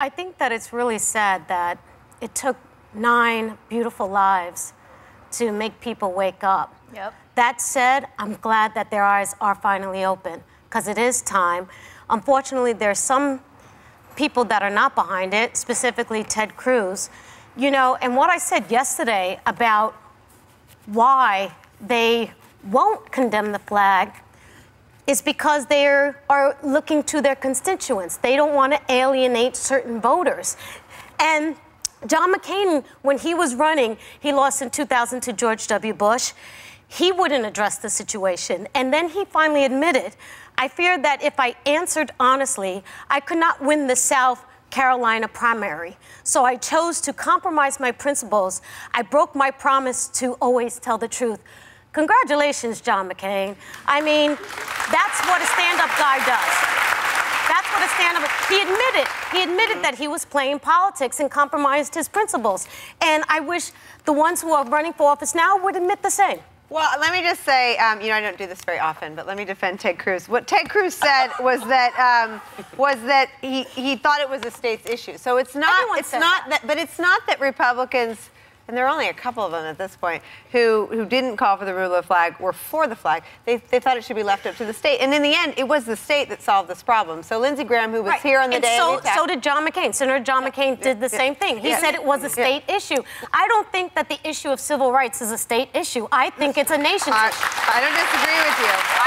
I think that it's really sad that it took nine beautiful lives to make people wake up. Yep. That said, I'm glad that their eyes are finally open because it is time. Unfortunately, there's some people that are not behind it, specifically Ted Cruz. You know, and what I said yesterday about why they won't condemn the flag is because they are looking to their constituents. They don't want to alienate certain voters. And John McCain, when he was running, he lost in 2000 to George W. Bush. He wouldn't address the situation. And then he finally admitted, I feared that if I answered honestly, I could not win the South Carolina primary. So I chose to compromise my principles. I broke my promise to always tell the truth. Congratulations, John McCain. I mean, that's what a stand-up guy does. That's what a stand-up. He admitted. He admitted that he was playing politics and compromised his principles. And I wish the ones who are running for office now would admit the same. Well, let me just say, um, you know, I don't do this very often, but let me defend Ted Cruz. What Ted Cruz said was that um, was that he, he thought it was a state's issue. So it's not. Everyone it's not that. that. But it's not that Republicans and there are only a couple of them at this point, who, who didn't call for the rule of flag, were for the flag. They, they thought it should be left up to the state. And in the end, it was the state that solved this problem. So Lindsey Graham, who was right. here on the and day so, of the attack, so did John McCain. Senator John McCain did the same thing. He yeah. said it was a state yeah. issue. I don't think that the issue of civil rights is a state issue. I think it's a nation I. I don't disagree with you.